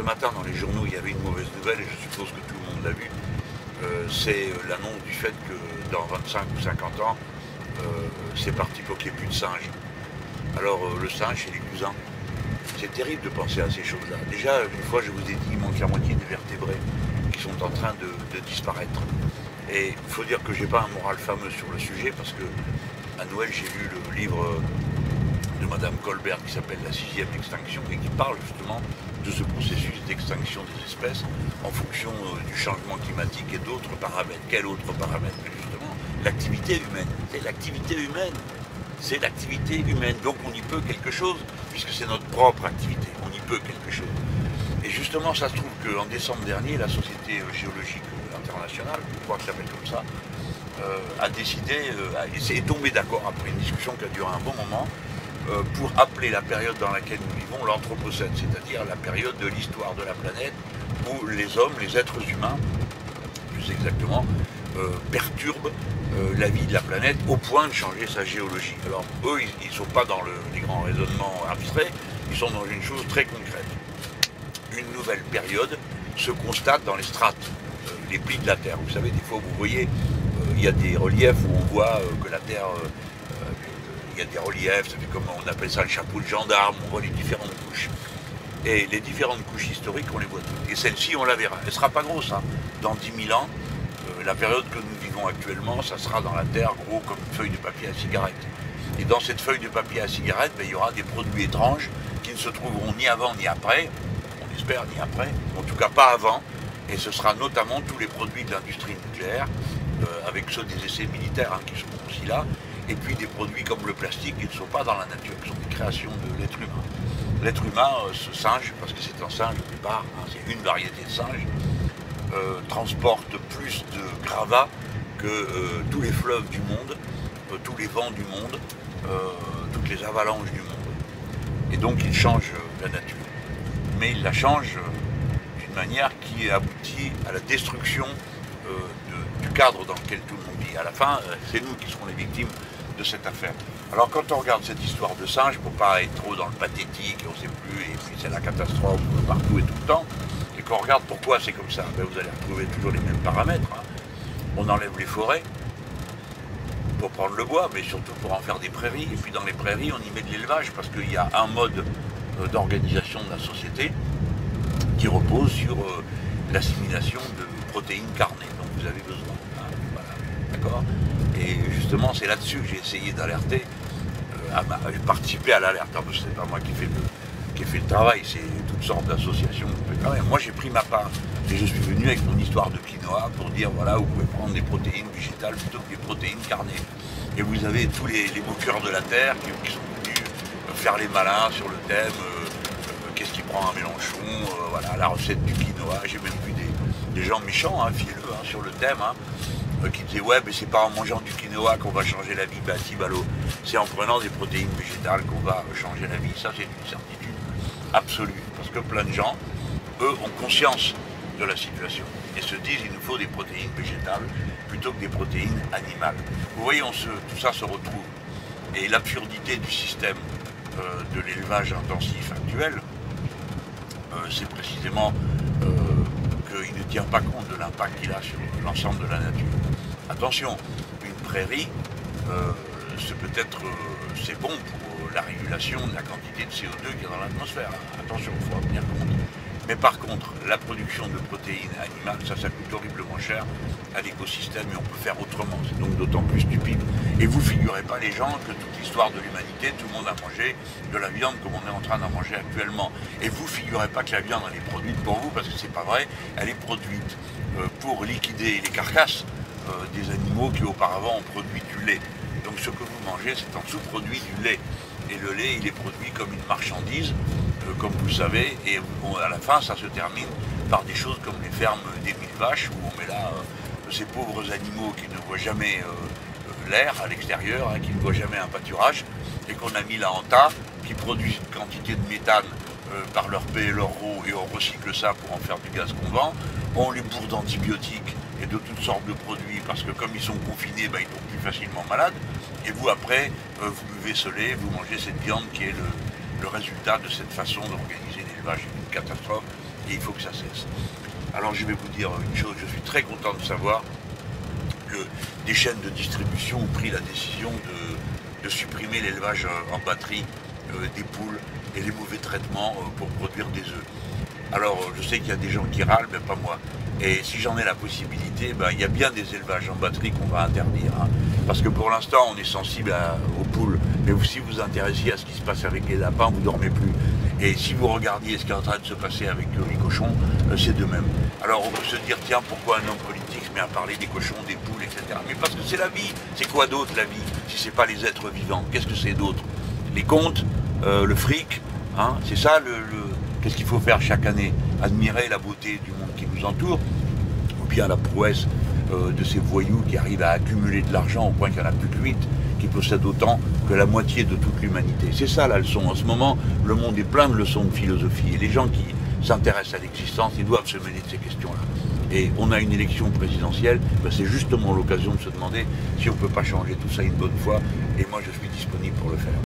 ce matin dans les journaux, il y avait une mauvaise nouvelle, et je suppose que tout le monde l'a vu. Euh, c'est euh, l'annonce du fait que dans 25 ou 50 ans, euh, c'est parti pour qu'il n'y ait plus de singes. Alors le singe, c'est les cousins. C'est terrible de penser à ces choses-là. Déjà, une fois, je vous ai dit, il manque la moitié des vertébrés qui sont en train de, disparaître. Et il faut dire que je n'ai pas un moral fameux sur le sujet parce que à Noël, j'ai lu le livre de Madame Colbert qui s'appelle La sixième extinction et qui parle justement de ce processus d'extinction des espèces en fonction euh, du changement climatique et d'autres paramètres. Quel autre paramètre Justement, l'activité humaine? C'est l'activité humaine. C'est l'activité humaine. Donc on y peut quelque chose, puisque c'est notre propre activité. On y peut quelque chose. Et justement, ça se trouve qu'en décembre dernier, la Société géologique internationale, je crois que ça s'appelle comme ça, euh, a décidé, euh, est tombé d'accord après une discussion qui a duré un bon moment, euh, pour appeler la période dans laquelle nous vivons l'Anthropocène, c'est-à-dire la période de l'histoire de la planète où les hommes, les êtres humains, plus exactement, euh, perturbent euh, la vie de la planète au point de changer sa géologie. Alors eux, ils ne sont pas dans le, les grands raisonnements abstraits, ils sont dans une chose très concrète. Une nouvelle période se constate dans les strates, les plis de la Terre. Vous savez, des fois, vous voyez, il y a des reliefs où on voit que la Terre y a des reliefs, ça fait comme on appelle ça le chapeau de gendarme, on voit les différentes couches. Et les différentes couches historiques, on les voit toutes. Et celle-ci, on la verra. Elle ne sera pas grosse. Hein. Dans 10 000 ans, euh, la période que nous vivons actuellement, ça sera dans la Terre gros comme une feuille de papier à cigarette. Et dans cette feuille de papier à cigarette, ben, il y aura des produits étranges qui ne se trouveront ni avant ni après, on espère ni après, en tout cas pas avant. Et ce sera notamment tous les produits de l'industrie nucléaire, euh, avec ceux des essais militaires hein, qui seront aussi là, et puis des produits comme le plastique qui ne sont pas dans la nature, qui sont des créations de l'être humain. L'être humain, euh, ce singe, parce que c'est un singe au départ, hein, c'est une variété de singe, euh, transporte plus de gravats que euh, tous les fleuves du monde, tous les vents du monde, toutes les avalanches du monde. Et donc il change la nature. Mais il la change d'une manière qui aboutit à la destruction du cadre dans lequel tout le monde vit. À la fin, c'est nous qui serons les victimes cette affaire. Alors quand on regarde cette histoire de singe, pour pas être trop dans le pathétique, on sait plus, et puis c'est la catastrophe partout et tout le temps, et qu'on regarde pourquoi c'est comme ça, ben, vous allez retrouver toujours les mêmes paramètres. Hein. On enlève les forêts pour prendre le bois, mais surtout pour en faire des prairies, et puis dans les prairies, on y met de l'élevage, parce qu'il y a un mode euh, d'organisation de la société qui repose sur euh, l'assimilation de protéines carnées dont vous avez besoin. Hein. D'accord? Et justement, c'est là-dessus que j'ai essayé d'alerter, euh, à, participer à l'alerte. Ce n'est pas moi qui fais le, qui fait le travail, c'est toutes sortes d'associations. Moi, j'ai pris ma part et je suis venu avec mon histoire de quinoa pour dire voilà, vous pouvez prendre des protéines végétales plutôt que des protéines carnées. Et vous avez tous les, les moqueurs de la terre qui, sont venus faire les malins sur le thème euh, euh, qu'est-ce qui prend un Mélenchon, voilà, la recette du quinoa. J'ai même vu des, gens méchants, hein, fielleux, hein, sur le thème. Hein. Euh, qui disait ouais mais c'est pas en mangeant du quinoa qu'on va changer la vie, bah si ballot, c'est en prenant des protéines végétales qu'on va changer la vie, ça c'est une certitude absolue, parce que plein de gens, eux, ont conscience de la situation et se disent il nous faut des protéines végétales plutôt que des protéines animales. Vous voyez, on se, tout ça se retrouve. Et l'absurdité du système euh, de l'élevage intensif actuel, euh, c'est précisément qu'il ne tient pas compte de l'impact qu'il a sur l'ensemble de la nature. Attention, une prairie, euh, c'est peut-être euh, bon pour la régulation de la quantité de CO2 qui est dans l'atmosphère. Attention, il faut en tenir compte. Mais par contre, la production de protéines animales, ça, ça coûte horriblement cher à l'écosystème et on peut faire autrement. C'est donc d'autant plus stupide. Et vous figurez pas les gens que toute l'histoire de l'humanité, tout le monde a mangé de la viande comme on est en train d'en manger actuellement. Et vous figurez pas que la viande, elle est produite pour vous, parce que c'est pas vrai, elle est produite euh, pour liquider les carcasses euh, des animaux qui auparavant ont produit du lait. Donc ce que vous mangez, c'est en sous-produit du lait. Et le lait, il est produit comme une marchandise comme vous le savez, et à la fin, ça se termine par des choses comme les fermes des mille vaches, où on met là euh, ces pauvres animaux qui ne voient jamais euh, l'air à l'extérieur, hein, qui ne voient jamais un pâturage, et qu'on a mis là en tas, qui produisent une quantité de méthane par leur paix et leur eau, et on recycle ça pour en faire du gaz qu'on vend. On les bourre d'antibiotiques et de toutes sortes de produits, parce que comme ils sont confinés, ben, ils tombent plus facilement malades. Et vous, après, vous buvez ce lait, vous mangez cette viande qui est le, le résultat de cette façon d'organiser l'élevage est une catastrophe et il faut que ça cesse. Alors je vais vous dire une chose, je suis très content de savoir que des chaînes de distribution ont pris la décision de, supprimer l'élevage en batterie euh, des poules et les mauvais traitements euh, pour produire des œufs. Alors je sais qu'il y a des gens qui râlent, mais pas moi. Et si j'en ai la possibilité, ben, il y a bien des élevages en batterie qu'on va interdire. Hein. Parce que pour l'instant, on est sensible aux Mais si vous vous intéressiez à ce qui se passe avec les lapins, vous ne dormez plus. Et si vous regardiez ce qui est en train de se passer avec les cochons, euh, c'est de même. Alors on peut se dire, tiens, pourquoi un homme politique se met à parler des cochons, des poules, etc. Mais parce que c'est la vie. C'est quoi d'autre la vie si ce n'est pas les êtres vivants? Qu'est-ce que c'est d'autre? Les comptes, euh, le fric, hein, c'est ça le, Qu'est-ce qu'il faut faire chaque année? Admirer la beauté du monde qui nous entoure, ou bien la prouesse euh, de ces voyous qui arrivent à accumuler de l'argent au point qu'il n'y en a plus que 8, qui possèdent autant que la moitié de toute l'humanité. C'est ça la leçon. En ce moment, le monde est plein de leçons de philosophie. Et les gens qui s'intéressent à l'existence, ils doivent se mêler de ces questions-là. Et on a une élection présidentielle, ben, c'est justement l'occasion de se demander si on ne peut pas changer tout ça une bonne fois. Et moi, je suis disponible pour le faire.